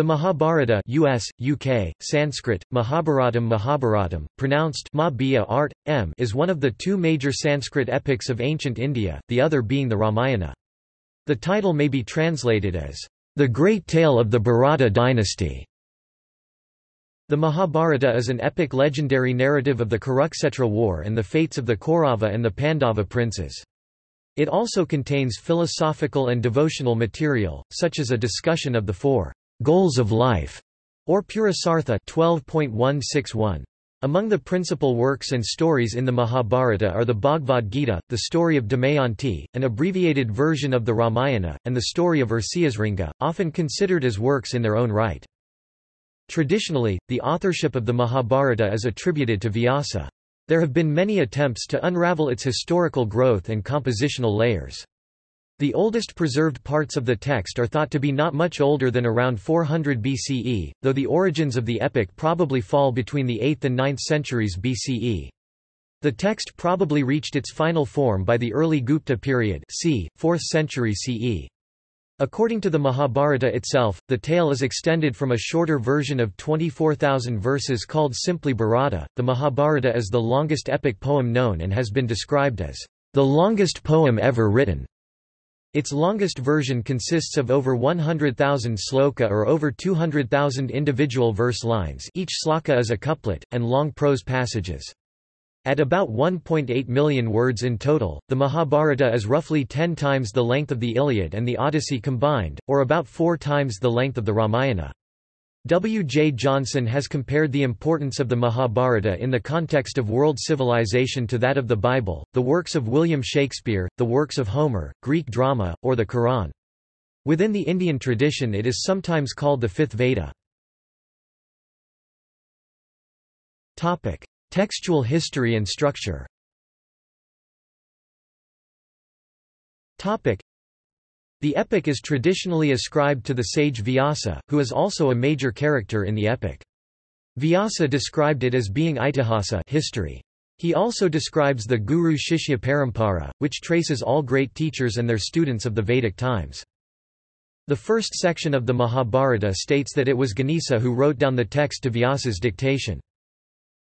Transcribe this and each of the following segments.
The Mahabharata US, UK, Sanskrit, Mahabharatam Mahabharatam, pronounced Ma art, M is one of the two major Sanskrit epics of ancient India, the other being the Ramayana. The title may be translated as, "...the great tale of the Bharata dynasty". The Mahabharata is an epic legendary narrative of the Kurukshetra war and the fates of the Kaurava and the Pandava princes. It also contains philosophical and devotional material, such as a discussion of the four goals of life, or Purusartha 12.161. Among the principal works and stories in the Mahabharata are the Bhagavad Gita, the story of Damayanti, an abbreviated version of the Ramayana, and the story of Ursiyasringa, often considered as works in their own right. Traditionally, the authorship of the Mahabharata is attributed to Vyasa. There have been many attempts to unravel its historical growth and compositional layers. The oldest preserved parts of the text are thought to be not much older than around 400 BCE, though the origins of the epic probably fall between the 8th and 9th centuries BCE. The text probably reached its final form by the early Gupta period c. 4th century CE. According to the Mahabharata itself, the tale is extended from a shorter version of 24,000 verses called simply Bharata. The Mahabharata is the longest epic poem known and has been described as the longest poem ever written. Its longest version consists of over 100,000 sloka or over 200,000 individual verse lines each sloka is a couplet, and long prose passages. At about 1.8 million words in total, the Mahabharata is roughly 10 times the length of the Iliad and the Odyssey combined, or about four times the length of the Ramayana. W. J. Johnson has compared the importance of the Mahabharata in the context of world civilization to that of the Bible, the works of William Shakespeare, the works of Homer, Greek drama, or the Quran. Within the Indian tradition it is sometimes called the fifth Veda. Textual history and structure The epic is traditionally ascribed to the sage Vyasa, who is also a major character in the epic. Vyasa described it as being itihasa history. He also describes the Guru Shishya Parampara, which traces all great teachers and their students of the Vedic times. The first section of the Mahabharata states that it was Ganesa who wrote down the text to Vyasa's dictation.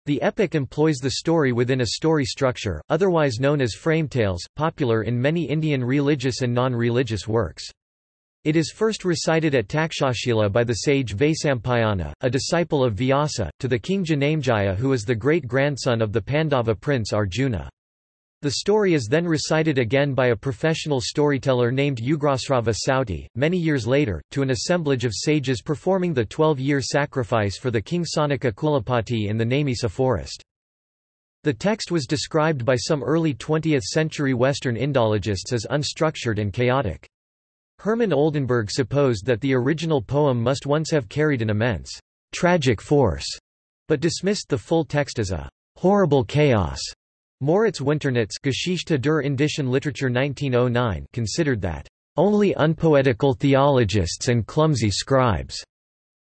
The epic employs the story within a story structure, otherwise known as frametales, popular in many Indian religious and non-religious works. It is first recited at Takshashila by the sage Vaisampayana, a disciple of Vyasa, to the king Janamejaya who is the great-grandson of the Pandava prince Arjuna. The story is then recited again by a professional storyteller named Ugrasrava Sauti, many years later, to an assemblage of sages performing the twelve-year sacrifice for the king Sanaka Kulapati in the Naimisa forest. The text was described by some early 20th-century Western Indologists as unstructured and chaotic. Hermann Oldenburg supposed that the original poem must once have carried an immense, tragic force, but dismissed the full text as a horrible chaos. Moritz Winternitz Geschichte der Indischen Literatur 1909 considered that only unpoetical theologists and clumsy scribes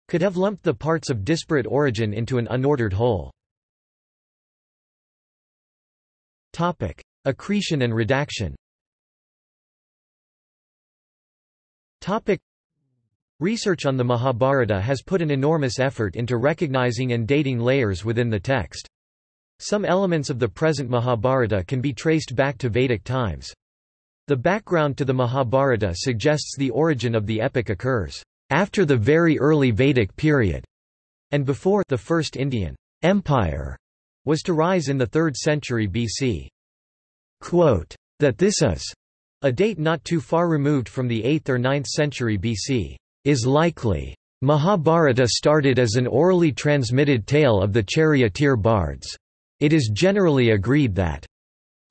could have lumped the parts of disparate origin into an unordered whole. Topic: Accretion and redaction Topic: Research on the Mahabharata has put an enormous effort into recognizing and dating layers within the text. Some elements of the present Mahabharata can be traced back to Vedic times. The background to the Mahabharata suggests the origin of the epic occurs after the very early Vedic period, and before the First Indian Empire was to rise in the 3rd century BC. Quote, that this is a date not too far removed from the 8th or 9th century BC is likely. Mahabharata started as an orally transmitted tale of the charioteer bards. It is generally agreed that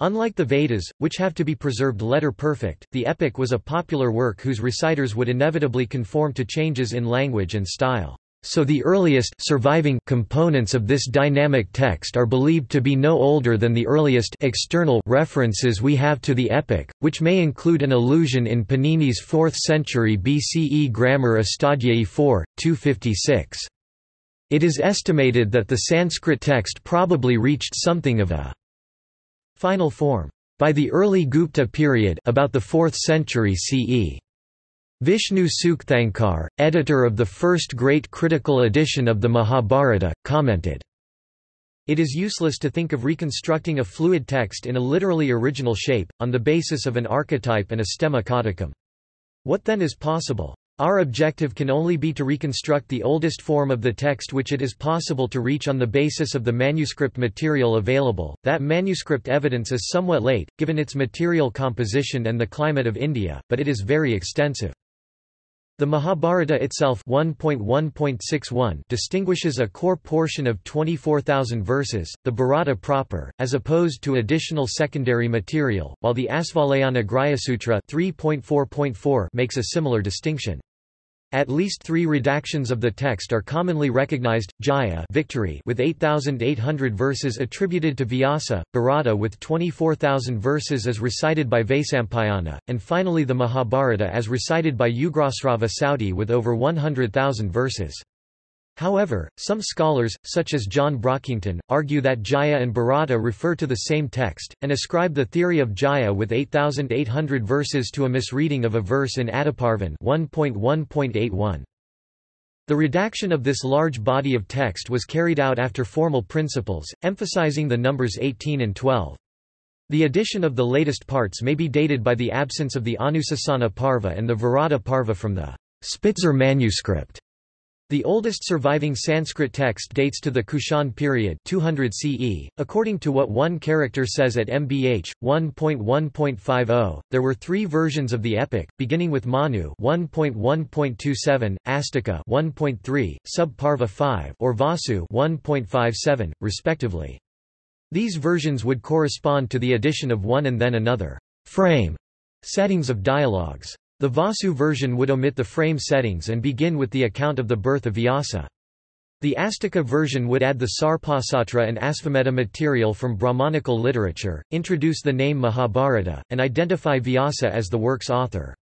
Unlike the Vedas, which have to be preserved letter-perfect, the epic was a popular work whose reciters would inevitably conform to changes in language and style. So the earliest surviving components of this dynamic text are believed to be no older than the earliest external references we have to the epic, which may include an allusion in Panini's 4th century BCE grammar Astadhyayi 4, 256. It is estimated that the Sanskrit text probably reached something of a final form by the early Gupta period about the 4th century CE. Vishnu Sukthankar, editor of the first great critical edition of the Mahabharata, commented, It is useless to think of reconstructing a fluid text in a literally original shape, on the basis of an archetype and a stemma codicum. What then is possible? Our objective can only be to reconstruct the oldest form of the text which it is possible to reach on the basis of the manuscript material available. That manuscript evidence is somewhat late, given its material composition and the climate of India, but it is very extensive. The Mahabharata itself 1.1.61 distinguishes a core portion of 24,000 verses, the Bharata proper, as opposed to additional secondary material, while the Asvalayana Grhyasutra 3.4.4 makes a similar distinction. At least three redactions of the text are commonly recognized, Jaya victory with 8,800 verses attributed to Vyasa, Bharata with 24,000 verses as recited by Vaisampayana, and finally the Mahabharata as recited by Ugrasrava Sauti with over 100,000 verses. However, some scholars, such as John Brockington, argue that Jaya and Bharata refer to the same text, and ascribe the theory of Jaya with 8,800 verses to a misreading of a verse in Adiparvan 1.1.81. The redaction of this large body of text was carried out after formal principles, emphasizing the numbers 18 and 12. The addition of the latest parts may be dated by the absence of the Anusasana Parva and the Virata Parva from the Spitzer manuscript. The oldest surviving Sanskrit text dates to the Kushan period 200 CE. According to what one character says at MBH 1.1.50, there were three versions of the epic, beginning with Manu 1.1.27, Astika 1.3, Subparva 5, or Vasu 1.57, respectively. These versions would correspond to the addition of one and then another frame settings of dialogues. The Vasu version would omit the frame settings and begin with the account of the birth of Vyasa. The Astika version would add the Sarpasatra and Asvamedha material from Brahmanical literature, introduce the name Mahabharata, and identify Vyasa as the work's author.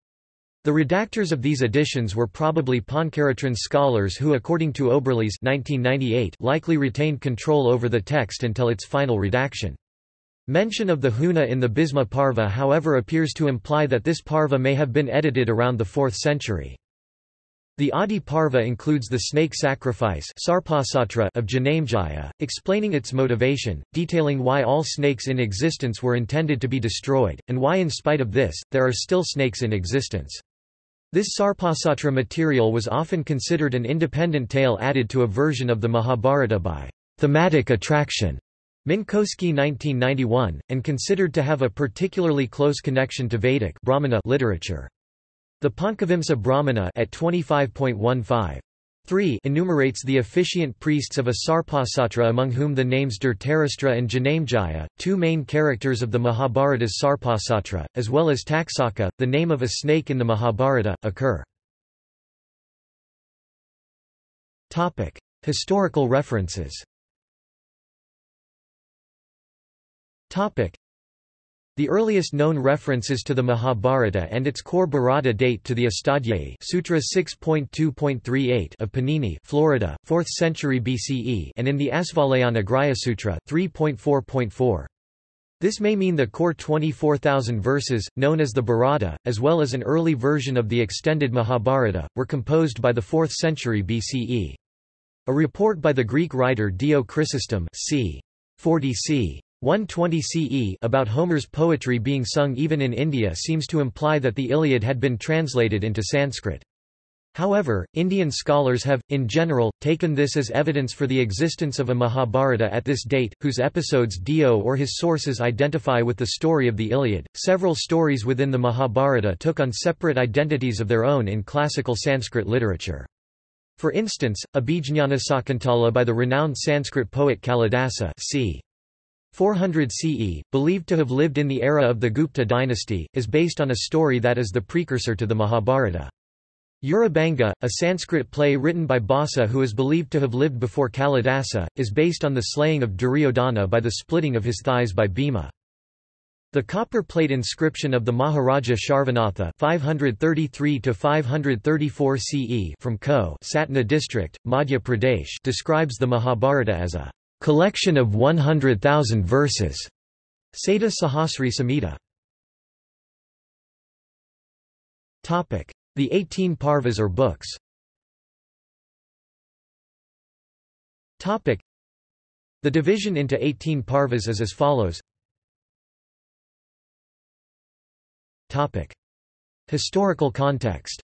The redactors of these editions were probably Pancaratran scholars who according to Oberlies 1998 likely retained control over the text until its final redaction. Mention of the Huna in the Bhisma Parva however appears to imply that this Parva may have been edited around the 4th century. The Adi Parva includes the snake sacrifice of Janamejaya, explaining its motivation, detailing why all snakes in existence were intended to be destroyed, and why in spite of this, there are still snakes in existence. This Sarpasatra material was often considered an independent tale added to a version of the Mahabharata by thematic attraction. Minkowski 1991, and considered to have a particularly close connection to Vedic Brahmana literature. The Pankavimsa Brahmana at 25.15. 3 enumerates the officiant priests of a Sarpasatra among whom the names Dhritarashtra and Janamejaya, two main characters of the Mahabharata's Sarpasatra, as well as Taksaka, the name of a snake in the Mahabharata, occur. Historical references The earliest known references to the Mahabharata and its core Bharata date to the Astadhyayi Sutra 6.2.38 of Panini, Florida, 4th century BCE, and in the Asvalayana Grhyasutra 3.4.4. This may mean the core 24,000 verses, known as the Bharata, as well as an early version of the extended Mahabharata, were composed by the 4th century BCE. A report by the Greek writer Dio Chrysostom c. 40 c. 120 CE about Homer's poetry being sung even in India seems to imply that the Iliad had been translated into Sanskrit. However, Indian scholars have, in general, taken this as evidence for the existence of a Mahabharata at this date, whose episodes Dio or his sources identify with the story of the Iliad. Several stories within the Mahabharata took on separate identities of their own in classical Sanskrit literature. For instance, Abhijnana Sakuntala by the renowned Sanskrit poet Kalidasa c. 400 CE, believed to have lived in the era of the Gupta dynasty, is based on a story that is the precursor to the Mahabharata. Urubhanga, a Sanskrit play written by Bhasa who is believed to have lived before Kalidasa, is based on the slaying of Duryodhana by the splitting of his thighs by Bhima. The copper plate inscription of the Maharaja Sharvanatha 533 CE from Ko Satna district, Madhya Pradesh describes the Mahabharata as a collection of 100,000 verses. Sada Sahasri Samhita. Topic: The eighteen parvas or books. Topic: The division into eighteen parvas is as follows Topic: Historical context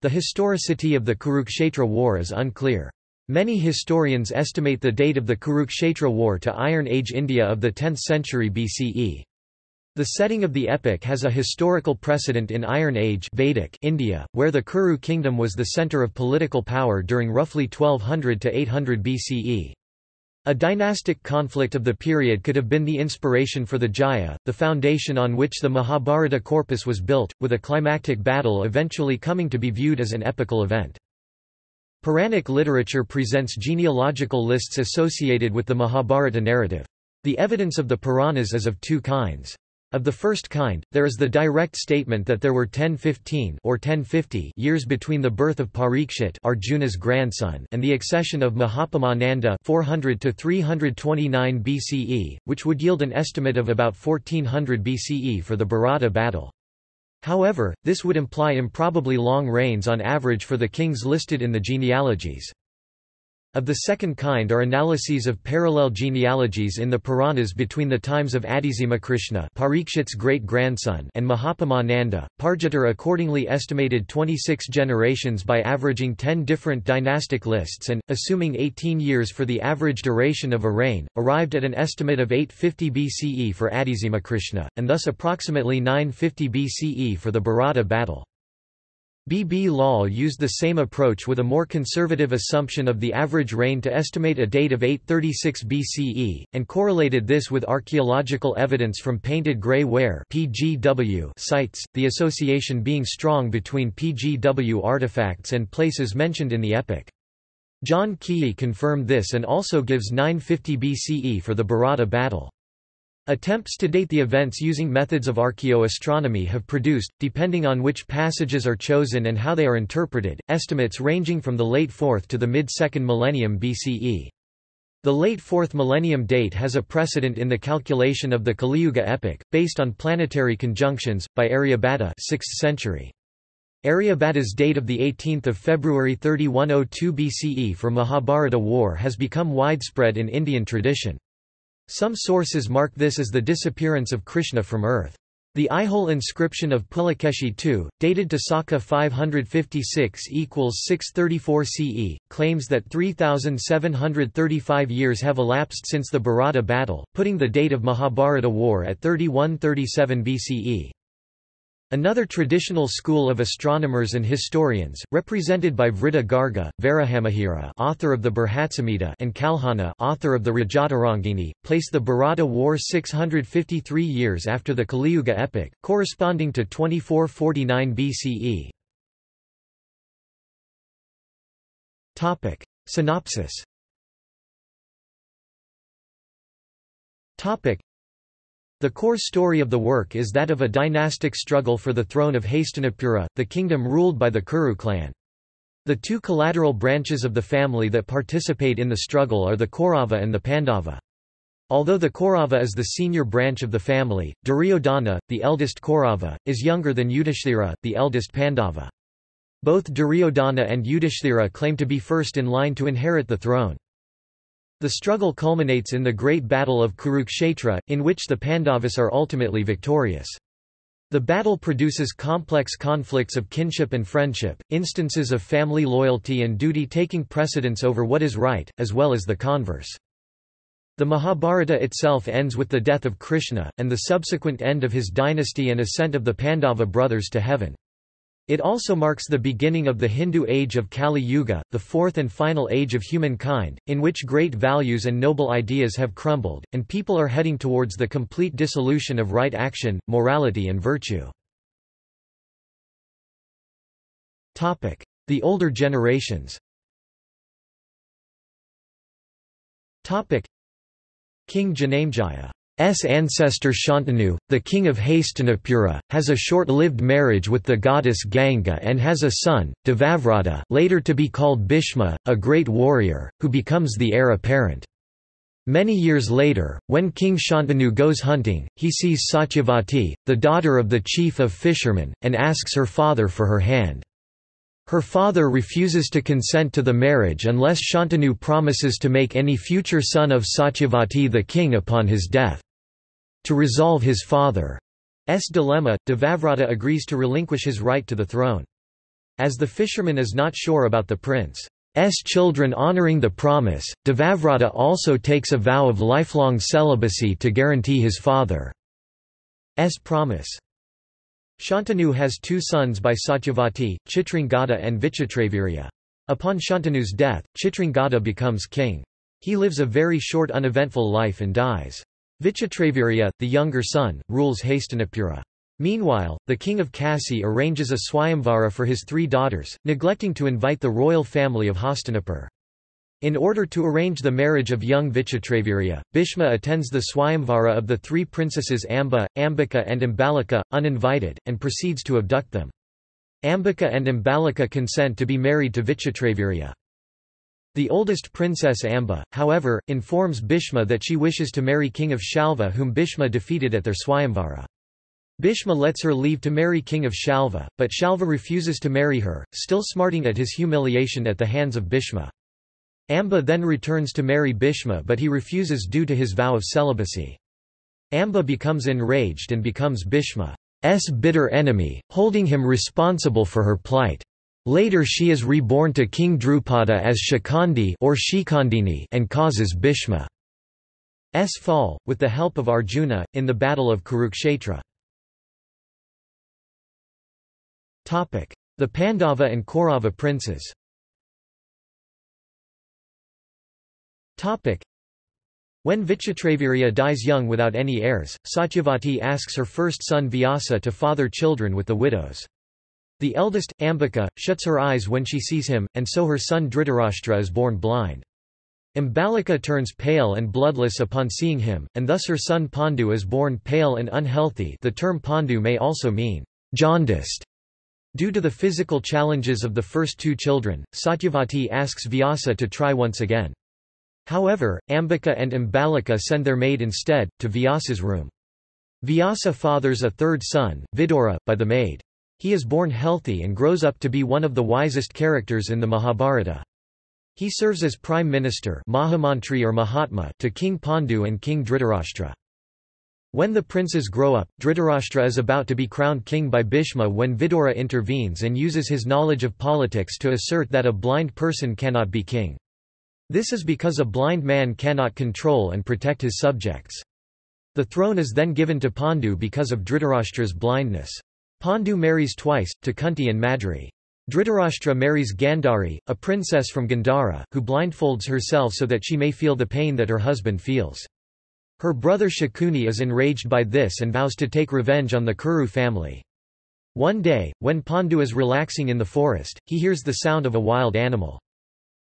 The historicity of the Kurukshetra War is unclear. Many historians estimate the date of the Kurukshetra War to Iron Age India of the 10th century BCE. The setting of the epic has a historical precedent in Iron Age Vedic India, where the Kuru kingdom was the centre of political power during roughly 1200 to 800 BCE. A dynastic conflict of the period could have been the inspiration for the Jaya, the foundation on which the Mahabharata corpus was built, with a climactic battle eventually coming to be viewed as an epical event. Puranic literature presents genealogical lists associated with the Mahabharata narrative. The evidence of the Puranas is of two kinds. Of the first kind, there is the direct statement that there were 1015 or 1050 years between the birth of Parikshit Arjuna's grandson and the accession of Mahapadma Nanda 400 to 329 BCE, which would yield an estimate of about 1400 BCE for the Bharata battle. However, this would imply improbably long reigns on average for the kings listed in the genealogies. Of the second kind are analyses of parallel genealogies in the Puranas between the times of Adhisima Parikshit's great-grandson and Mahapadma Nanda. Pargeter accordingly estimated 26 generations by averaging 10 different dynastic lists and, assuming 18 years for the average duration of a reign, arrived at an estimate of 850 BCE for Adhisima and thus approximately 950 BCE for the Bharata battle. B. B. Lal used the same approach with a more conservative assumption of the average reign to estimate a date of 836 BCE, and correlated this with archaeological evidence from painted grey ware PGW sites, the association being strong between PGW artifacts and places mentioned in the epic. John Keay confirmed this and also gives 950 BCE for the Bharata battle. Attempts to date the events using methods of archaeoastronomy have produced, depending on which passages are chosen and how they are interpreted, estimates ranging from the late 4th to the mid-2nd millennium BCE. The late 4th millennium date has a precedent in the calculation of the Kaliyuga epoch, based on planetary conjunctions, by Aryabhata 6th century. Aryabhata's date of 18 February 3102 BCE for Mahabharata war has become widespread in Indian tradition. Some sources mark this as the disappearance of Krishna from earth. The Aihole inscription of Pulakeshi II, dated to Saka 556 equals 634 CE, claims that 3,735 years have elapsed since the Bharata battle, putting the date of Mahabharata war at 3137 BCE. Another traditional school of astronomers and historians, represented by Vriddha Garga, Varahamihira author of the Brihatsamhita and Kalhana author of the Rajatarangini, place the Bharata War 653 years after the Kaliyuga epoch, corresponding to 2449 BCE. Synopsis the core story of the work is that of a dynastic struggle for the throne of Hastinapura, the kingdom ruled by the Kuru clan. The two collateral branches of the family that participate in the struggle are the Kaurava and the Pandava. Although the Kaurava is the senior branch of the family, Duryodhana, the eldest Kaurava, is younger than Yudhishthira, the eldest Pandava. Both Duryodhana and Yudhishthira claim to be first in line to inherit the throne. The struggle culminates in the Great Battle of Kurukshetra, in which the Pandavas are ultimately victorious. The battle produces complex conflicts of kinship and friendship, instances of family loyalty and duty taking precedence over what is right, as well as the converse. The Mahabharata itself ends with the death of Krishna, and the subsequent end of his dynasty and ascent of the Pandava brothers to heaven. It also marks the beginning of the Hindu age of Kali Yuga, the fourth and final age of humankind, in which great values and noble ideas have crumbled, and people are heading towards the complete dissolution of right action, morality and virtue. The older generations King Janamejaya S ancestor Shantanu, the king of Hastinapura, has a short-lived marriage with the goddess Ganga and has a son, Devavrata later to be called Bhishma, a great warrior, who becomes the heir apparent. Many years later, when King Shantanu goes hunting, he sees Satyavati, the daughter of the chief of fishermen, and asks her father for her hand. Her father refuses to consent to the marriage unless Shantanu promises to make any future son of Satyavati the king upon his death. To resolve his father's dilemma, Devavrata agrees to relinquish his right to the throne. As the fisherman is not sure about the prince, S children honoring the promise, Devavrata also takes a vow of lifelong celibacy to guarantee his father's promise. Shantanu has two sons by Satyavati, Chitrangada and Vichitravirya. Upon Shantanu's death, Chitrangada becomes king. He lives a very short uneventful life and dies. Vichitravirya, the younger son, rules Hastinapura. Meanwhile, the king of Kasi arranges a Swayamvara for his three daughters, neglecting to invite the royal family of Hastinapur. In order to arrange the marriage of young Vichitravirya, Bhishma attends the Swayamvara of the three princesses Amba, Ambika and Ambalika, uninvited, and proceeds to abduct them. Ambika and Ambalika consent to be married to Vichitravirya. The oldest princess Amba, however, informs Bhishma that she wishes to marry king of Shalva whom Bhishma defeated at their Swayamvara. Bhishma lets her leave to marry king of Shalva, but Shalva refuses to marry her, still smarting at his humiliation at the hands of Bhishma. Amba then returns to marry Bhishma but he refuses due to his vow of celibacy. Amba becomes enraged and becomes Bhishma's bitter enemy, holding him responsible for her plight. Later she is reborn to King Drupada as Shikandi or Shikandini and causes Bhishma's fall, with the help of Arjuna, in the Battle of Kurukshetra. The Pandava and Kaurava princes When Vichitravirya dies young without any heirs, Satyavati asks her first son Vyasa to father children with the widows. The eldest, Ambika, shuts her eyes when she sees him, and so her son Dhritarashtra is born blind. Ambalika turns pale and bloodless upon seeing him, and thus her son Pandu is born pale and unhealthy the term Pandu may also mean jaundiced. Due to the physical challenges of the first two children, Satyavati asks Vyasa to try once again. However, Ambika and Ambalika send their maid instead, to Vyasa's room. Vyasa fathers a third son, Vidura, by the maid. He is born healthy and grows up to be one of the wisest characters in the Mahabharata. He serves as prime minister Mahamantri or Mahatma to King Pandu and King Dhritarashtra. When the princes grow up, Dhritarashtra is about to be crowned king by Bhishma when Vidura intervenes and uses his knowledge of politics to assert that a blind person cannot be king. This is because a blind man cannot control and protect his subjects. The throne is then given to Pandu because of Dhritarashtra's blindness. Pandu marries twice, to Kunti and Madri. Dhritarashtra marries Gandhari, a princess from Gandhara, who blindfolds herself so that she may feel the pain that her husband feels. Her brother Shakuni is enraged by this and vows to take revenge on the Kuru family. One day, when Pandu is relaxing in the forest, he hears the sound of a wild animal.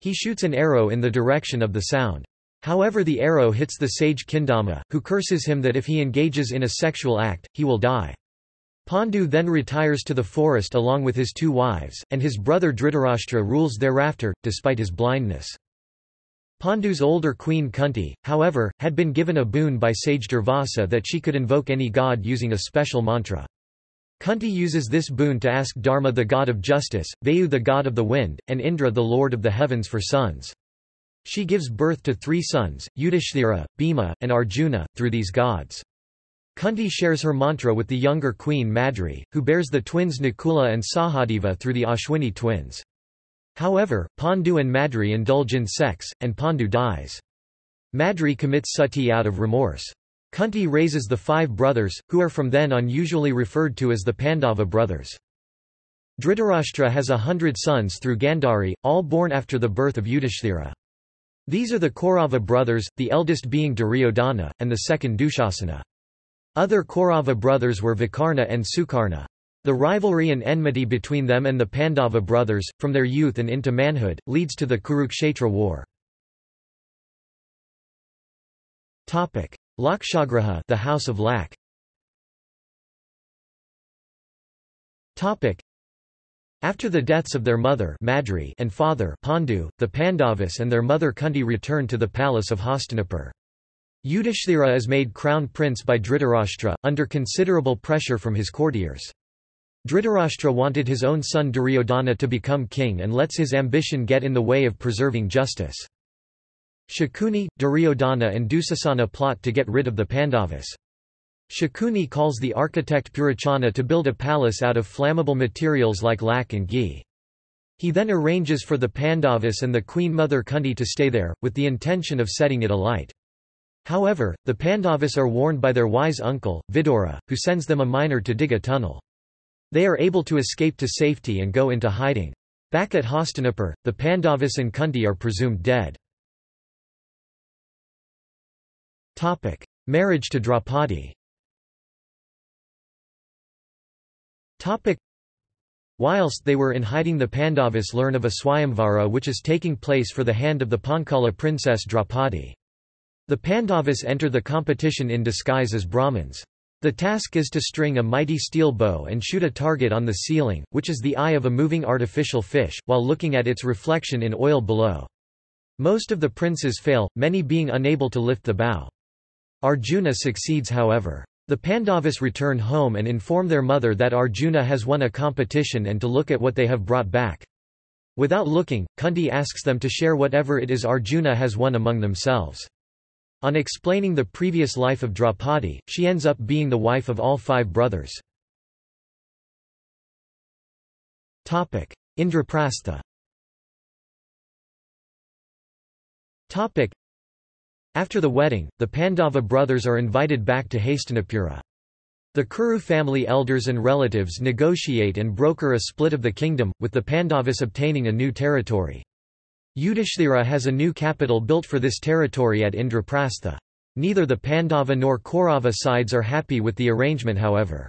He shoots an arrow in the direction of the sound. However the arrow hits the sage Kindama, who curses him that if he engages in a sexual act, he will die. Pandu then retires to the forest along with his two wives, and his brother Dhritarashtra rules thereafter, despite his blindness. Pandu's older queen Kunti, however, had been given a boon by sage Durvasa that she could invoke any god using a special mantra. Kunti uses this boon to ask Dharma the god of justice, Vayu the god of the wind, and Indra the lord of the heavens for sons. She gives birth to three sons, Yudhishthira, Bhima, and Arjuna, through these gods. Kunti shares her mantra with the younger queen Madri, who bears the twins Nakula and Sahadeva through the Ashwini twins. However, Pandu and Madri indulge in sex, and Pandu dies. Madri commits sati out of remorse. Kunti raises the five brothers, who are from then on usually referred to as the Pandava brothers. Dhritarashtra has a hundred sons through Gandhari, all born after the birth of Yudhishthira. These are the Kaurava brothers, the eldest being Duryodhana, and the second Dushasana. Other Kaurava brothers were Vikarna and Sukarna. The rivalry and enmity between them and the Pandava brothers, from their youth and into manhood, leads to the Kurukshetra war. Lakshagraha the House of Lac. After the deaths of their mother Madri and father Pandu, the Pandavas and their mother Kunti return to the palace of Hastinapur. Yudhishthira is made crown prince by Dhritarashtra, under considerable pressure from his courtiers. Dhritarashtra wanted his own son Duryodhana to become king and lets his ambition get in the way of preserving justice. Shakuni, Duryodhana and Dusasana plot to get rid of the Pandavas. Shakuni calls the architect Purocana to build a palace out of flammable materials like lac and ghee. He then arranges for the Pandavas and the queen mother Kunti to stay there, with the intention of setting it alight. However, the Pandavas are warned by their wise uncle, Vidura, who sends them a miner to dig a tunnel. They are able to escape to safety and go into hiding. Back at Hastinapur, the Pandavas and Kunti are presumed dead. Topic: Marriage to Draupadi Whilst they were in hiding the Pandavas learn of a Swayamvara which is taking place for the hand of the Panchala princess Draupadi. The Pandavas enter the competition in disguise as Brahmins. The task is to string a mighty steel bow and shoot a target on the ceiling, which is the eye of a moving artificial fish, while looking at its reflection in oil below. Most of the princes fail, many being unable to lift the bow. Arjuna succeeds however. The Pandavas return home and inform their mother that Arjuna has won a competition and to look at what they have brought back. Without looking, Kunti asks them to share whatever it is Arjuna has won among themselves. On explaining the previous life of Draupadi, she ends up being the wife of all five brothers. Indraprastha After the wedding, the Pandava brothers are invited back to Hastinapura. The Kuru family elders and relatives negotiate and broker a split of the kingdom, with the Pandavas obtaining a new territory. Yudhishthira has a new capital built for this territory at Indraprastha. Neither the Pandava nor Kaurava sides are happy with the arrangement however.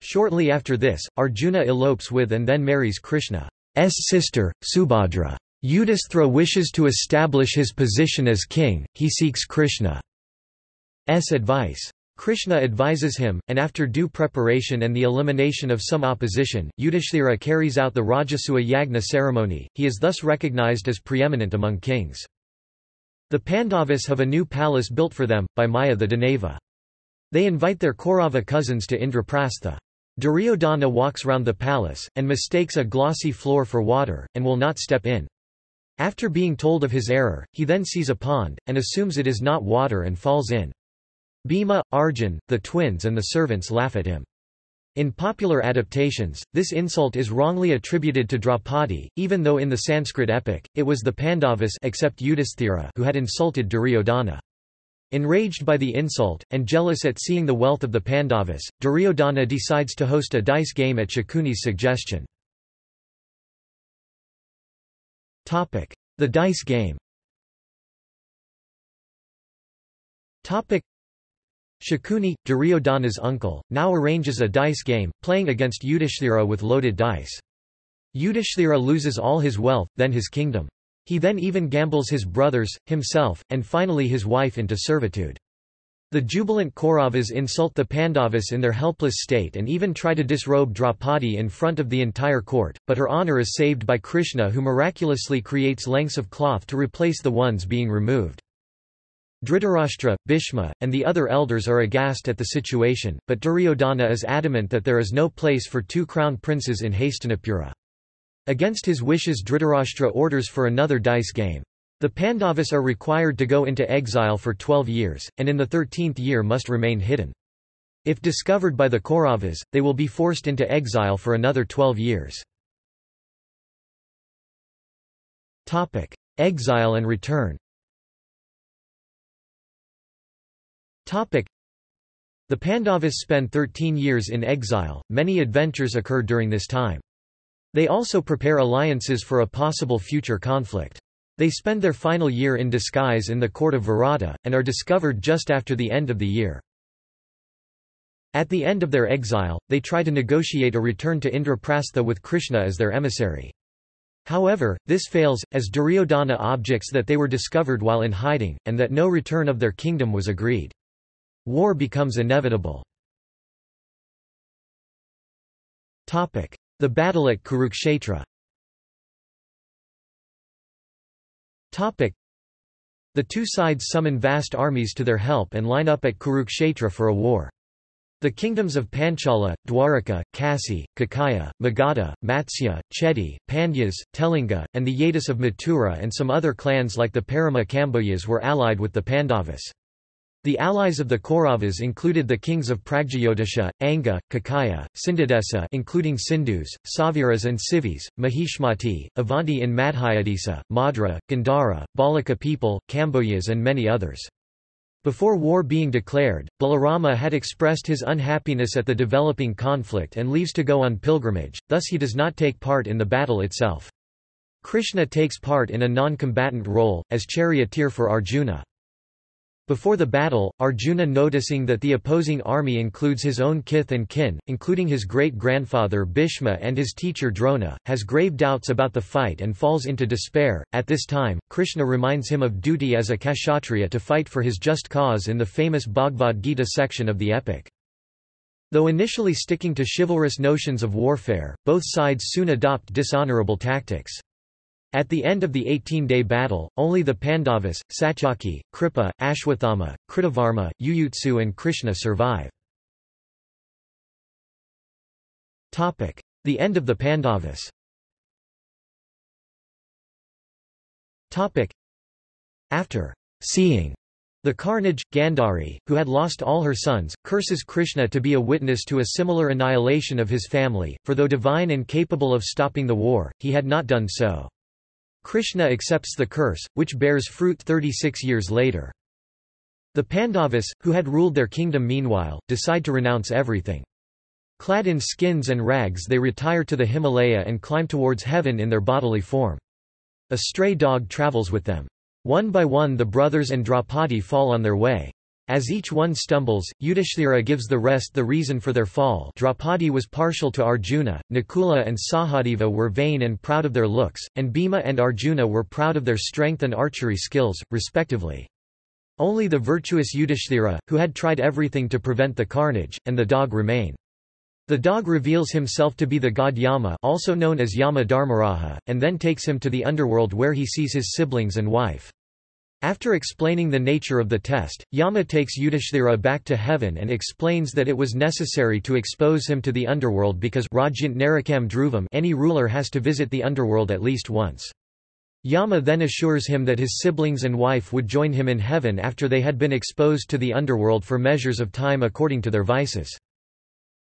Shortly after this, Arjuna elopes with and then marries Krishna's sister, Subhadra. Yudhishthira wishes to establish his position as king, he seeks Krishna's advice. Krishna advises him, and after due preparation and the elimination of some opposition, Yudhishthira carries out the Rajasuya Yagna ceremony, he is thus recognized as preeminent among kings. The Pandavas have a new palace built for them, by Maya the Danava. They invite their Kaurava cousins to Indraprastha. Duryodhana walks round the palace, and mistakes a glossy floor for water, and will not step in. After being told of his error, he then sees a pond, and assumes it is not water and falls in. Bhima, Arjun, the twins and the servants laugh at him. In popular adaptations, this insult is wrongly attributed to Draupadi, even though in the Sanskrit epic, it was the Pandavas except Yudhisthira who had insulted Duryodhana. Enraged by the insult, and jealous at seeing the wealth of the Pandavas, Duryodhana decides to host a dice game at Shakuni's suggestion. The dice game Shakuni, Duryodhana's uncle, now arranges a dice game, playing against Yudhishthira with loaded dice. Yudhishthira loses all his wealth, then his kingdom. He then even gambles his brothers, himself, and finally his wife into servitude. The jubilant Kauravas insult the Pandavas in their helpless state and even try to disrobe Draupadi in front of the entire court, but her honour is saved by Krishna who miraculously creates lengths of cloth to replace the ones being removed. Dhritarashtra, Bhishma, and the other elders are aghast at the situation, but Duryodhana is adamant that there is no place for two crown princes in Hastinapura. Against his wishes Dhritarashtra orders for another dice game. The Pandavas are required to go into exile for twelve years, and in the thirteenth year must remain hidden. If discovered by the Kauravas, they will be forced into exile for another twelve years. Exile and return The Pandavas spend 13 years in exile, many adventures occur during this time. They also prepare alliances for a possible future conflict. They spend their final year in disguise in the court of Virata, and are discovered just after the end of the year. At the end of their exile, they try to negotiate a return to Indraprastha with Krishna as their emissary. However, this fails, as Duryodhana objects that they were discovered while in hiding, and that no return of their kingdom was agreed. War becomes inevitable. The battle at Kurukshetra The The two sides summon vast armies to their help and line up at Kurukshetra for a war. The kingdoms of Panchala, Dwaraka, Kasi, Kakaya, Magadha, Matsya, Chedi, Pandyas, Telinga, and the Yadis of Mathura and some other clans like the Parama Kamboyas were allied with the Pandavas. The allies of the Kauravas included the kings of Pragjyotisha, Anga, Kakaya, Sindhudesa including Sindhus, Sauviras and Civis, Mahishmati, Avanti in Madhyadesa, Madra, Gandhara, Balika people, Kamboyas and many others. Before war being declared, Balarama had expressed his unhappiness at the developing conflict and leaves to go on pilgrimage, thus he does not take part in the battle itself. Krishna takes part in a non-combatant role, as charioteer for Arjuna. Before the battle, Arjuna noticing that the opposing army includes his own kith and kin, including his great-grandfather Bhishma and his teacher Drona, has grave doubts about the fight and falls into despair. At this time, Krishna reminds him of duty as a kshatriya to fight for his just cause in the famous Bhagavad Gita section of the epic. Though initially sticking to chivalrous notions of warfare, both sides soon adopt dishonorable tactics. At the end of the 18-day battle, only the Pandavas, Satyaki, Kripa, Ashwathama, Kritavarma, Yuyutsu and Krishna survive. The end of the Pandavas After seeing the carnage, Gandhari, who had lost all her sons, curses Krishna to be a witness to a similar annihilation of his family, for though divine and capable of stopping the war, he had not done so. Krishna accepts the curse, which bears fruit 36 years later. The Pandavas, who had ruled their kingdom meanwhile, decide to renounce everything. Clad in skins and rags they retire to the Himalaya and climb towards heaven in their bodily form. A stray dog travels with them. One by one the brothers and Draupadi fall on their way. As each one stumbles, Yudhishthira gives the rest the reason for their fall Draupadi was partial to Arjuna, Nakula and Sahadeva were vain and proud of their looks, and Bhima and Arjuna were proud of their strength and archery skills, respectively. Only the virtuous Yudhishthira, who had tried everything to prevent the carnage, and the dog remain. The dog reveals himself to be the god Yama also known as Yama Dharmaraja, and then takes him to the underworld where he sees his siblings and wife. After explaining the nature of the test, Yama takes Yudhishthira back to heaven and explains that it was necessary to expose him to the underworld because any ruler has to visit the underworld at least once. Yama then assures him that his siblings and wife would join him in heaven after they had been exposed to the underworld for measures of time according to their vices.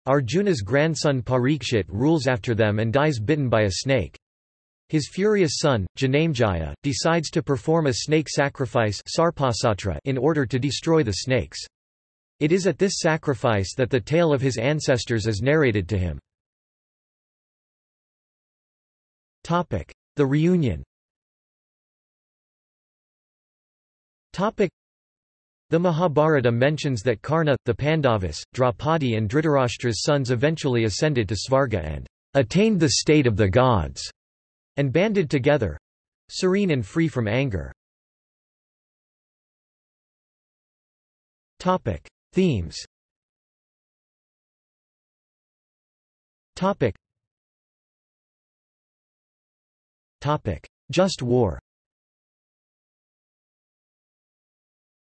Arjuna's grandson Parikshit rules after them and dies bitten by a snake. His furious son, Janamejaya, decides to perform a snake sacrifice in order to destroy the snakes. It is at this sacrifice that the tale of his ancestors is narrated to him. The reunion the Mahabharata mentions that Karna, the Pandavas, Draupadi and Dhritarashtra's sons eventually ascended to Svarga and attained the state of the gods and banded together serene and free from anger. Topic: Themes. Topic. Topic: Just war.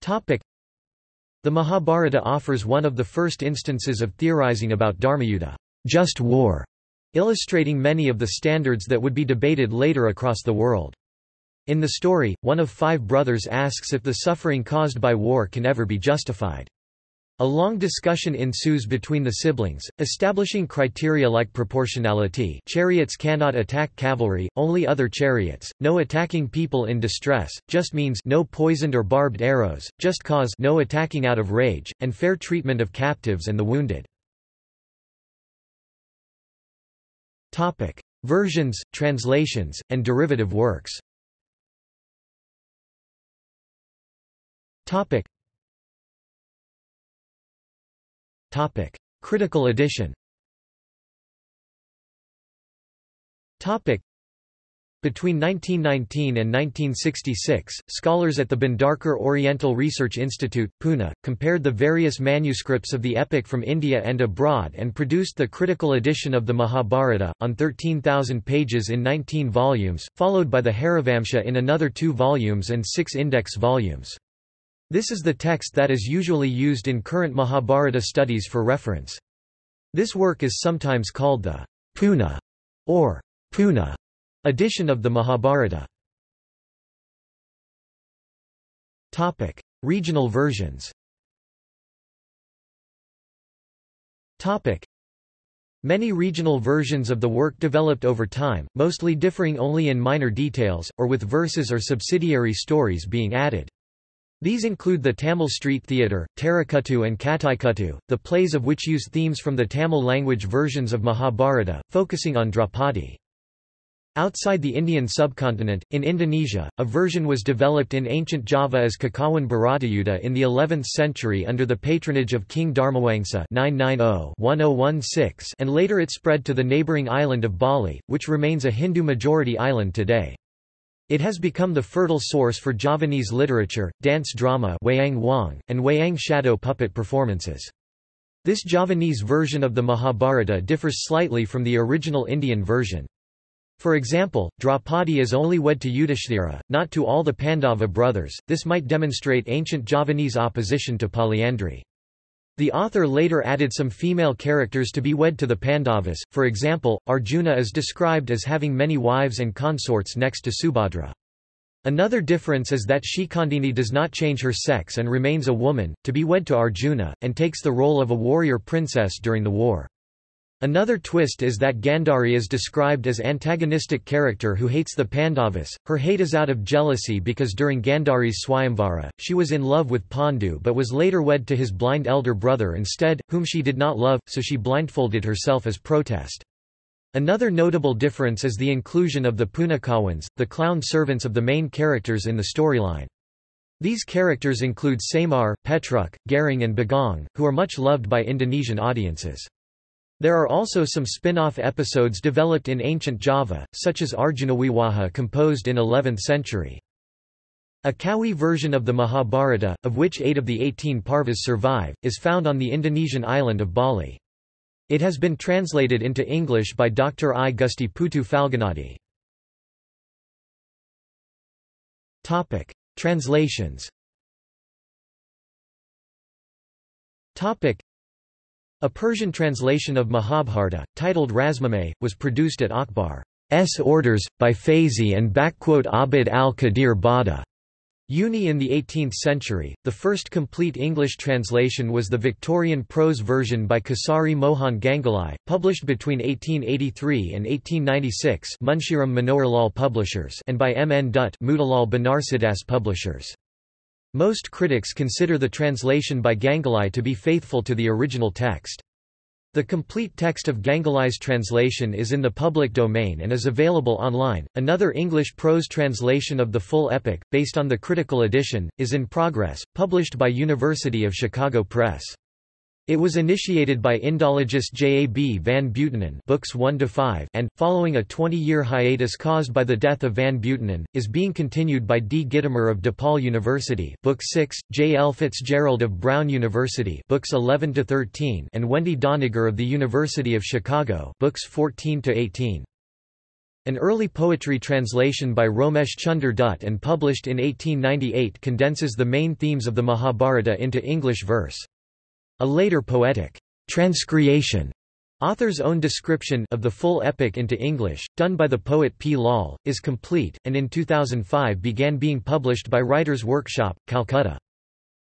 Topic. The Mahabharata offers one of the first instances of theorizing about dharmayuddha, just war, illustrating many of the standards that would be debated later across the world. In the story, one of five brothers asks if the suffering caused by war can ever be justified. A long discussion ensues between the siblings, establishing criteria like proportionality chariots cannot attack cavalry, only other chariots, no attacking people in distress, just means no poisoned or barbed arrows, just cause no attacking out of rage, and fair treatment of captives and the wounded. Topic: Versions, translations, and derivative works. Topic. Topic: Critical edition. Topic. Between 1919 and 1966, scholars at the Bhandarkar Oriental Research Institute, Pune, compared the various manuscripts of the epic from India and abroad and produced the critical edition of the Mahabharata, on 13,000 pages in 19 volumes, followed by the Harivamsa in another two volumes and six index volumes. This is the text that is usually used in current Mahabharata studies for reference. This work is sometimes called the Pune or Pune Edition of the Mahabharata Topic: Regional versions. Topic: Many regional versions of the work developed over time, mostly differing only in minor details, or with verses or subsidiary stories being added. These include the Tamil Street Theatre, Terakuttu and Kattaikuttu, the plays of which use themes from the Tamil language versions of Mahabharata, focusing on Draupadi. Outside the Indian subcontinent, in Indonesia, a version was developed in ancient Java as Kakawin Bharatayuddha in the 11th century under the patronage of King Dharmawangsa 990-1016 and later it spread to the neighbouring island of Bali, which remains a Hindu-majority island today. It has become the fertile source for Javanese literature, dance drama Wayang Wong, and Wayang shadow puppet performances. This Javanese version of the Mahabharata differs slightly from the original Indian version. For example, Draupadi is only wed to Yudhishthira, not to all the Pandava brothers, this might demonstrate ancient Javanese opposition to polyandry. The author later added some female characters to be wed to the Pandavas, for example, Arjuna is described as having many wives and consorts next to Subhadra. Another difference is that Shikhandini does not change her sex and remains a woman, to be wed to Arjuna, and takes the role of a warrior princess during the war. Another twist is that Gandhari is described as antagonistic character who hates the Pandavas. Her hate is out of jealousy because during Gandhari's Swayamvara, she was in love with Pandu but was later wed to his blind elder brother instead, whom she did not love, so she blindfolded herself as protest. Another notable difference is the inclusion of the Punakawans, the clown servants of the main characters in the storyline. These characters include Semar, Petruk, Gareng and Bagong, who are much loved by Indonesian audiences. There are also some spin-off episodes developed in ancient Java, such as Arjunawiwaha composed in 11th century. A Kawi version of the Mahabharata, of which eight of the 18 Parvas survive, is found on the Indonesian island of Bali. It has been translated into English by Dr. I. Gusti Putu Falgunadi. Translations a Persian translation of Mahabharata, titled Razmnameh, was produced at Akbar's orders, by Fayzi and Abd al-Qadir Bada. Uni in the 18th century, the first complete English translation was the Victorian prose version by Kisari Mohan Ganguly, published between 1883 and 1896 Munshiram Manoharlal Publishers and by M. N. Dutt Motilal Banarsidass Publishers. Most critics consider the translation by Ganguly to be faithful to the original text. The complete text of Ganguly's translation is in the public domain and is available online. Another English prose translation of the full epic, based on the critical edition, is in progress, published by University of Chicago Press. It was initiated by Indologist J. A. B. van Buitenen books 1 and, following a 20-year hiatus caused by the death of van Buitenen, is being continued by D. Gitomer of DePaul University book 6, J. L. Fitzgerald of Brown University books 11 and Wendy Doniger of the University of Chicago books 14 -18. An early poetry translation by Romesh Chunder Dutt and published in 1898 condenses the main themes of the Mahabharata into English verse. A later poetic transcreation Author's own description of the full epic into English, done by the poet P. Lal, is complete, and in 2005 began being published by Writers' Workshop, Calcutta.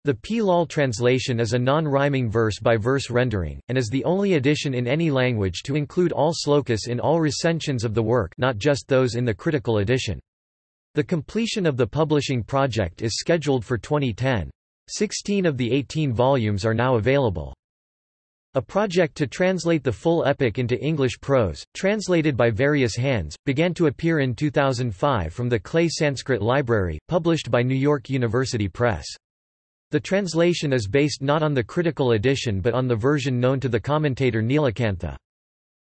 The P. Lal translation is a non-rhyming verse-by-verse rendering, and is the only edition in any language to include all slokas in all recensions of the work not just those in the critical edition. The completion of the publishing project is scheduled for 2010. Sixteen of the 18 volumes are now available. A project to translate the full epic into English prose, translated by various hands, began to appear in 2005 from the Clay Sanskrit Library, published by New York University Press. The translation is based not on the critical edition but on the version known to the commentator Nilakantha.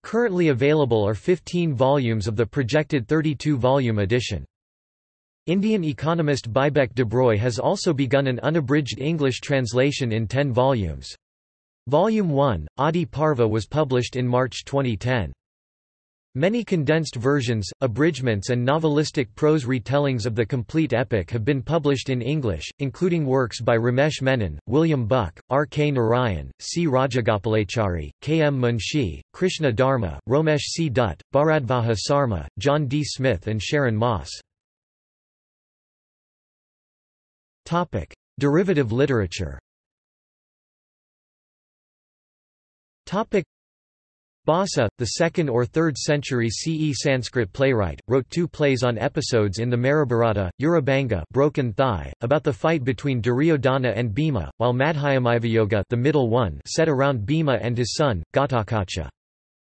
Currently available are 15 volumes of the projected 32-volume edition. Indian economist Bibek Debroy has also begun an unabridged English translation in 10 volumes. Volume 1, Adi Parva was published in March 2010. Many condensed versions, abridgments and novelistic prose retellings of the complete epic have been published in English, including works by Ramesh Menon, William Buck, R. K. Narayan, C. Rajagopalachari, K. M. Munshi, Krishna Dharma, Romesh C. Dutt, Bharadvaja Sarma, John D. Smith and Sharon Moss. Derivative literature. Topic: Bhasa, the 2nd or 3rd century CE Sanskrit playwright, wrote two plays on episodes in the Mahabharata, Urubhanga Broken Thigh, about the fight between Duryodhana and Bhima, while Madhyamavyayoga the middle one set around Bhima and his son, Ghatotkacha.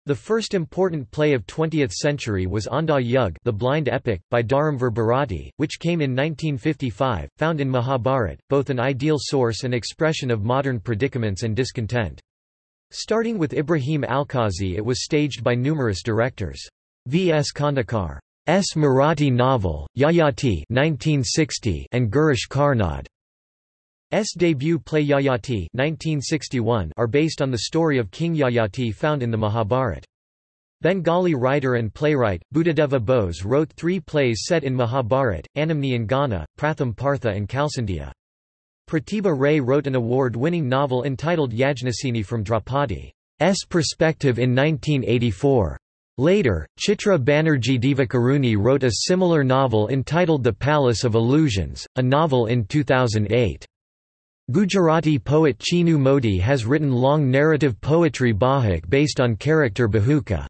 The first important play of 20th century was Andha Yug the Blind Epic, by Dharamvir Bharati, which came in 1955, found in Mahabharat, both an ideal source and expression of modern predicaments and discontent. Starting with Ibrahim Alkazi it was staged by numerous directors. V. S. Khandekar S. Marathi novel, Yayati 1960 and Girish Karnad. S. debut play Yayati 1961 are based on the story of King Yayati found in the Mahabharat. Bengali writer and playwright, Buddhadeva Bose wrote three plays set in Mahabharat, Anamni and Ghana, Pratham Partha and Kalsandhya. Pratibha Ray wrote an award-winning novel entitled Yajnaseni from Draupadi's perspective in 1984. Later, Chitra Banerjee Divakaruni wrote a similar novel entitled The Palace of Illusions, a novel in 2008. Gujarati poet Chinu Modi has written long narrative poetry Bahuk based on character Bahuka.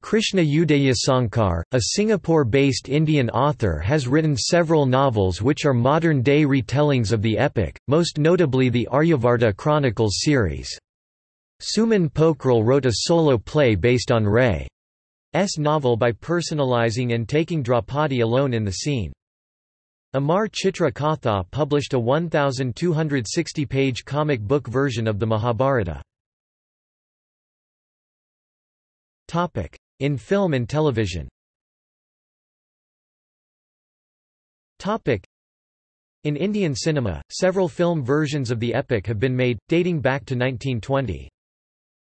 Krishna Udayasankar, a Singapore-based Indian author has written several novels which are modern-day retellings of the epic, most notably the Aryavarta Chronicles series. Suman Pokhrel wrote a solo play based on Ray's novel by personalizing and taking Draupadi alone in the scene. Amar Chitra Katha published a 1,260-page comic book version of the Mahabharata. In film and television in Indian cinema, several film versions of the epic have been made, dating back to 1920.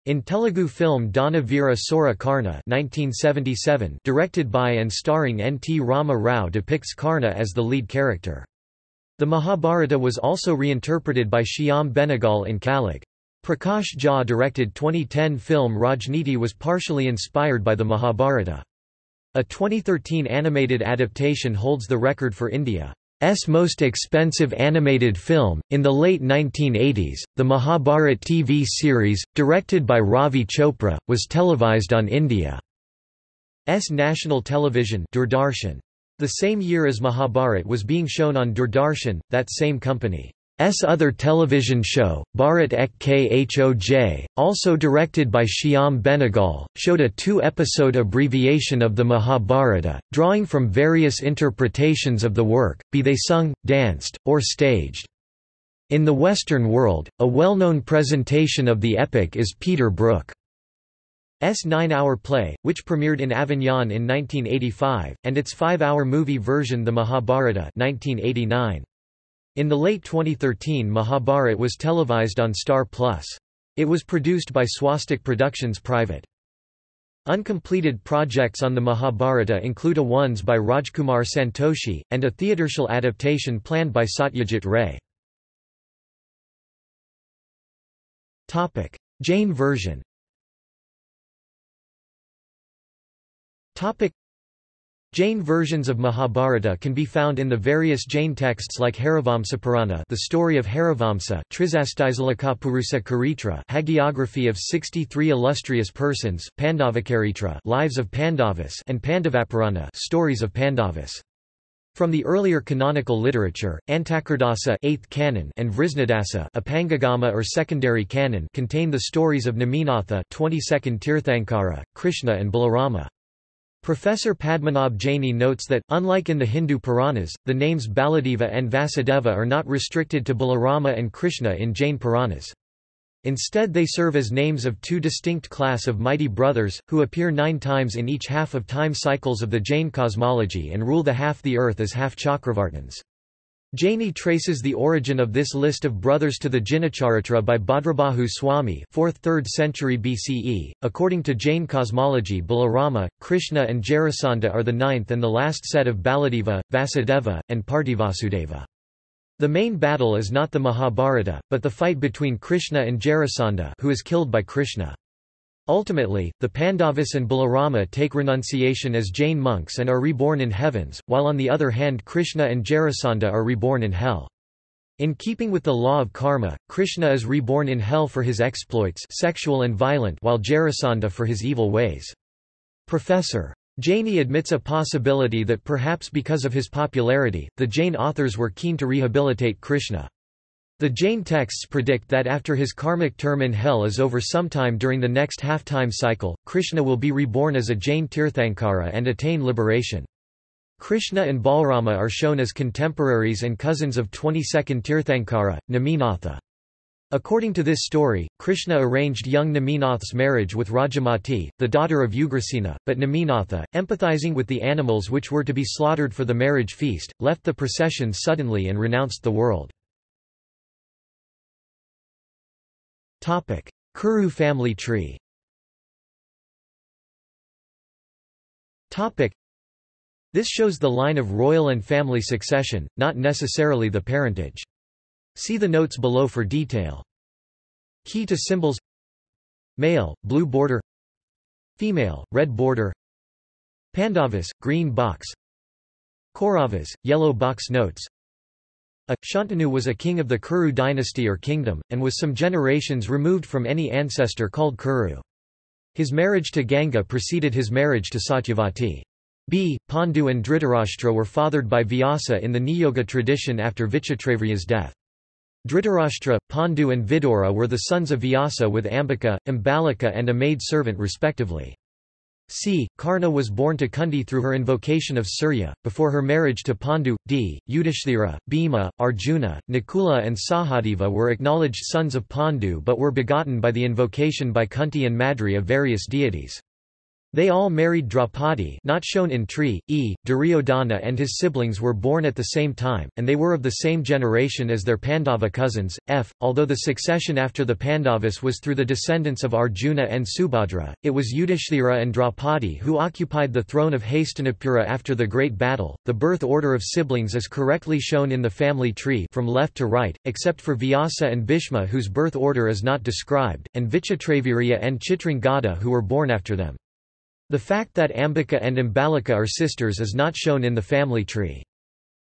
In Telugu film Dana Veera Sora Karna 1977, directed by and starring N. T. Rama Rao depicts Karna as the lead character. The Mahabharata was also reinterpreted by Shyam Benegal in Kalyug. Prakash Jha directed 2010 film Rajniti was partially inspired by the Mahabharata. A 2013 animated adaptation holds the record for India's most expensive animated film. In the late 1980s, the Mahabharat TV series, directed by Ravi Chopra, was televised on India's national television Doordarshan. The same year as Mahabharat was being shown on Doordarshan, that same company S other television show, Bharat Ek Khoj, also directed by Shyam Benegal, showed a two-episode abbreviation of the Mahabharata, drawing from various interpretations of the work, be they sung, danced, or staged. In the Western world, a well-known presentation of the epic is Peter Brook's nine-hour play, which premiered in Avignon in 1985, and its five-hour movie version The Mahabharata 1989. In the late 2013 Mahabharat was televised on Star Plus. It was produced by Swastik Productions Private. Uncompleted projects on the Mahabharata include a ones by Rajkumar Santoshi, and a theatrical adaptation planned by Satyajit Ray. Jain version Jain versions of Mahabharata can be found in the various Jain texts like Harivamsapurana the story of Harivamsa Trisastizalakapurusa Karitra hagiography of 63 illustrious persons Pandavakaritra lives of Pandavas and Pandavapurana stories of Pandavas. From the earlier canonical literature, Antakardasa 8th canon and Vrishnadasa Apangagama or secondary canon contain the stories of Neminatha 22nd Tirthankara, Krishna and Balarama. Professor Padmanabh Jaini notes that, unlike in the Hindu Puranas, the names Baladeva and Vasudeva are not restricted to Balarama and Krishna in Jain Puranas. Instead they serve as names of two distinct class of mighty brothers, who appear nine times in each half of time cycles of the Jain cosmology and rule the half the earth as half Chakravartins. Jaini traces the origin of this list of brothers to the Jinacharitra by Bhadrabahu Swami 4th–3rd century BCE. According to Jain cosmology Balarama, Krishna and Jarasandha are the ninth and the last set of Baladeva, Vasudeva, and Prativasudeva. The main battle is not the Mahabharata, but the fight between Krishna and Jarasandha who is killed by Krishna. Ultimately, the Pandavas and Balarama take renunciation as Jain monks and are reborn in heavens, while on the other hand Krishna and Jarasandha are reborn in hell. In keeping with the law of karma, Krishna is reborn in hell for his exploits sexual and violent while Jarasandha for his evil ways. Professor. Jaini admits a possibility that perhaps because of his popularity, the Jain authors were keen to rehabilitate Krishna. The Jain texts predict that after his karmic term in hell is over sometime during the next half-time cycle, Krishna will be reborn as a Jain Tirthankara and attain liberation. Krishna and Balrama are shown as contemporaries and cousins of 22nd Tirthankara, Neminatha. According to this story, Krishna arranged young Neminath's marriage with Rajamati, the daughter of Ugrasena, but Neminatha, empathizing with the animals which were to be slaughtered for the marriage feast, left the procession suddenly and renounced the world. Kuru family tree. Topic: This shows the line of royal and family succession, not necessarily the parentage. See the notes below for detail. Key to symbols. Male, blue border. Female, red border. Pandavas, green box. Kauravas, yellow box notes a Shantanu was a king of the Kuru dynasty or kingdom, and was some generations removed from any ancestor called Kuru. His marriage to Ganga preceded his marriage to Satyavati. B. Pandu and Dhritarashtra were fathered by Vyasa in the Niyoga tradition after Vichitravirya's death. Dhritarashtra, Pandu and Vidura were the sons of Vyasa with Ambika, Ambalika and a maid-servant respectively. C. Karna was born to Kunti through her invocation of Surya, before her marriage to Pandu. D. Yudhishthira, Bhima, Arjuna, Nakula and Sahadeva were acknowledged sons of Pandu but were begotten by the invocation by Kunti and Madri of various deities. They all married Draupadi not shown in tree, e. Duryodhana and his siblings were born at the same time, and they were of the same generation as their Pandava cousins, f. Although the succession after the Pandavas was through the descendants of Arjuna and Subhadra, it was Yudhishthira and Draupadi who occupied the throne of Hastinapura after the Great Battle. The birth order of siblings is correctly shown in the family tree from left to right, except for Vyasa and Bhishma whose birth order is not described, and Vichitravirya and Chitrangada who were born after them. The fact that Ambika and Ambalika are sisters is not shown in the family tree.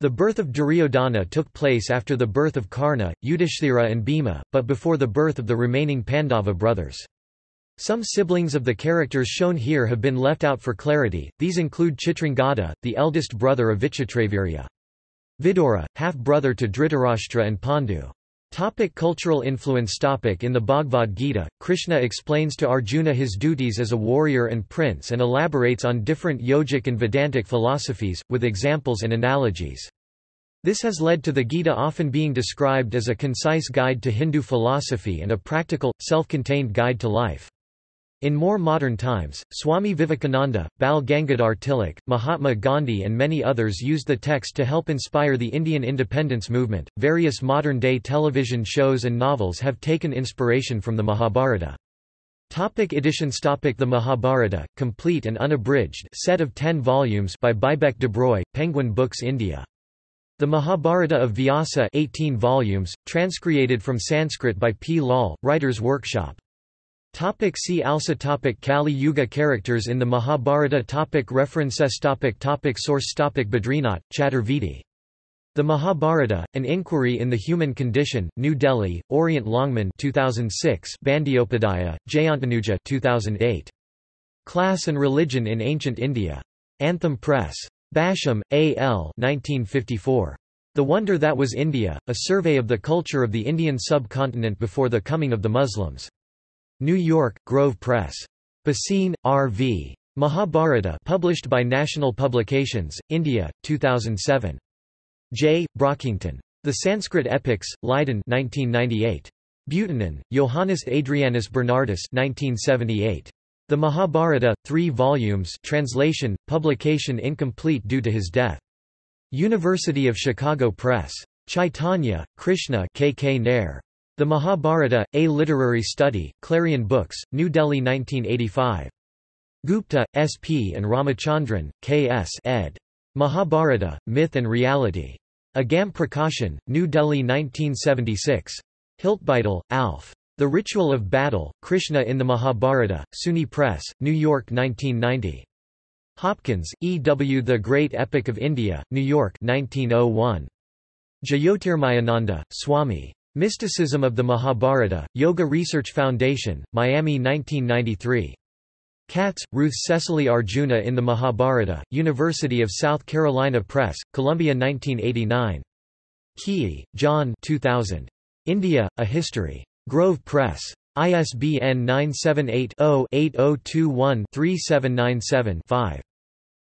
The birth of Duryodhana took place after the birth of Karna, Yudhishthira and Bhima, but before the birth of the remaining Pandava brothers. Some siblings of the characters shown here have been left out for clarity, these include Chitrangada, the eldest brother of Vichitravirya. Vidura, half-brother to Dhritarashtra and Pandu. Topic cultural influence topic In the Bhagavad Gita, Krishna explains to Arjuna his duties as a warrior and prince and elaborates on different yogic and Vedantic philosophies, with examples and analogies. This has led to the Gita often being described as a concise guide to Hindu philosophy and a practical, self-contained guide to life. In more modern times, Swami Vivekananda, Bal Gangadhar Tilak, Mahatma Gandhi, and many others used the text to help inspire the Indian independence movement. Various modern day television shows and novels have taken inspiration from the Mahabharata. Topic editions Topic The Mahabharata, complete and unabridged set of ten volumes by Bibek Debroy, Penguin Books India. The Mahabharata of Vyasa 18 volumes, transcreated from Sanskrit by P. Lal, Writer's Workshop. Topic see also topic Kali Yuga characters in the Mahabharata topic References topic topic Source topic Badrinath, Chaturvedi. The Mahabharata, An Inquiry in the Human Condition, New Delhi, Orient Longman 2006 Bandyopadhyaya, Jayantanuja 2008. Class and Religion in Ancient India. Anthem Press. Basham, A. L. 1954. The Wonder That Was India, A Survey of the Culture of the Indian Subcontinent Before the Coming of the Muslims. New York, Grove Press. Bhasin, R. V. Mahabharata published by National Publications, India, 2007. J. Brockington. The Sanskrit Epics, Leiden 1998. Buchanan, Johannes Adrianus Bernardus 1978. The Mahabharata, 3 volumes translation, publication incomplete due to his death. University of Chicago Press. Chaitanya, Krishna K. K. Nair. The Mahabharata, A Literary Study, Clarion Books, New Delhi 1985. Gupta, S. P. and Ramachandran, K. S. ed. Mahabharata, Myth and Reality. Agam Prakashan, New Delhi 1976. Hiltbeitel, Alf. The Ritual of Battle, Krishna in the Mahabharata, SUNY Press, New York 1990. Hopkins, E. W. The Great Epic of India, New York 1901. Jyotirmayananda, Swami. Mysticism of the Mahabharata, Yoga Research Foundation, Miami 1993. Katz, Ruth Cecily Arjuna in the Mahabharata, University of South Carolina Press, Columbia 1989. Keay, John 2000. India, A History. Grove Press. ISBN 978-0-8021-3797-5.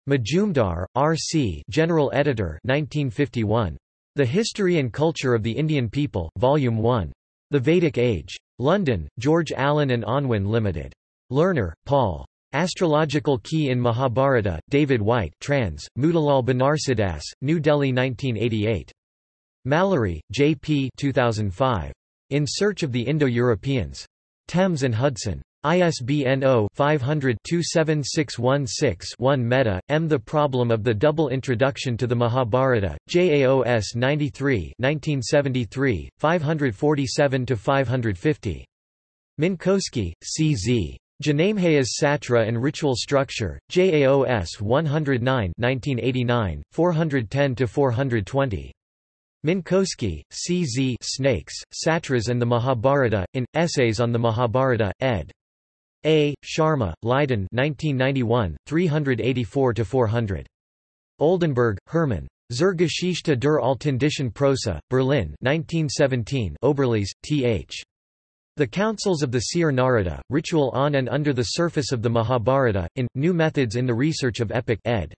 Majumdar, R. C. General Editor 1951. The History and Culture of the Indian People, Volume 1. The Vedic Age. London, George Allen and Unwin Limited. Lerner, Paul. Astrological Key in Mahabharata, David White trans, Motilal Banarsidass, New Delhi 1988. Mallory, J. P. 2005. In Search of the Indo-Europeans. Thames and Hudson. ISBN 0-500-27616-1 Mehta, M. The Problem of the Double Introduction to the Mahabharata, JAOS 93 1973, 547–550. Minkowski, C.Z. Janamejaya's Satra and Ritual Structure, JAOS 109 1989, 410–420. Minkowski, C. Z. Snakes, Satras and the Mahabharata, in, Essays on the Mahabharata, ed. A. Sharma, Leiden 1991, 384–400. Oldenberg, Hermann. Zur Geschichte der Altindischen Prosa, Berlin 1917 Oberlies, Th. The Councils of the Seer Narada, Ritual on and Under the Surface of the Mahabharata, in, New Methods in the Research of Epic ed.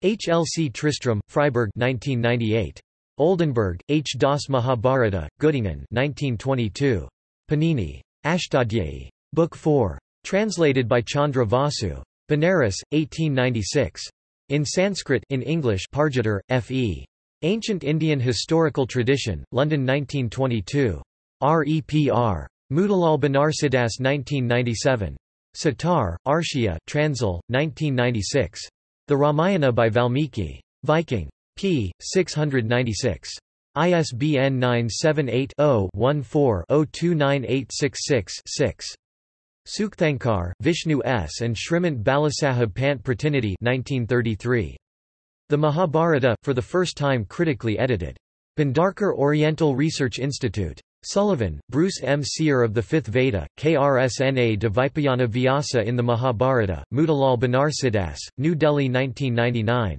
H. L. C. Tristram, Freiburg 1998. Oldenberg, H. Das Mahabharata, Göttingen 1922. Panini. Ashtadhyayi. Book 4. Translated by Chandra Vasu. Benares, 1896. In Sanskrit in English Pargeter, F.E. Ancient Indian Historical Tradition, London 1922. REPR. Motilal Banarsidass 1997. Satar, Arshia Transil, 1996. The Ramayana by Valmiki. Viking p. 696. ISBN 978-0-14-029866-6. Sukthankar, Vishnu S. and Shrimant Balasaheb Pant Pratinidhi 1933. The Mahabharata, for the first time critically edited. Bhandarkar Oriental Research Institute. Sullivan, Bruce M. Seer of the Fifth Veda, KRSNA Dvipayana Vyasa in the Mahabharata, Motilal Banarsidass, New Delhi 1999.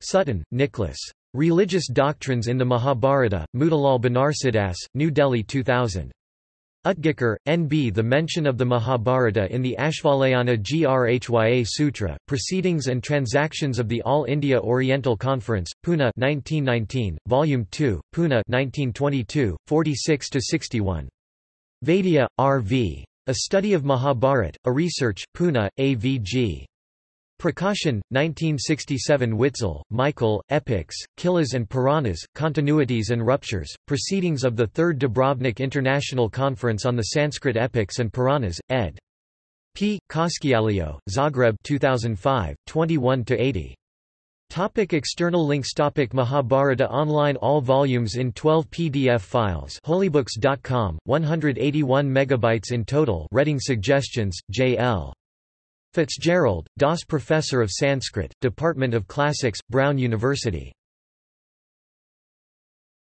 Sutton, Nicholas. Religious Doctrines in the Mahabharata, Motilal Banarsidass, New Delhi 2000. Utgikar, N.B. The mention of the Mahabharata in the Ashvalayana Grhya Sutra, Proceedings and Transactions of the All India Oriental Conference, Pune 1919, Volume 2, Pune 1922, 46–61. Vaidya, R.V. A Study of Mahabharat, a Research, Pune, A.V.G. Prakashan, 1967 Witzel, Michael, Epics, Khilas and Puranas, Continuities and Ruptures, Proceedings of the Third Dubrovnik International Conference on the Sanskrit Epics and Puranas, ed. P. Koskikallio, Zagreb 2005, 21–80. Topic external links Topic Mahabharata Online All volumes in 12 PDF files holybooks.com, 181 megabytes in total Reading suggestions, J.L. Fitzgerald, DOS Professor of Sanskrit, Department of Classics, Brown University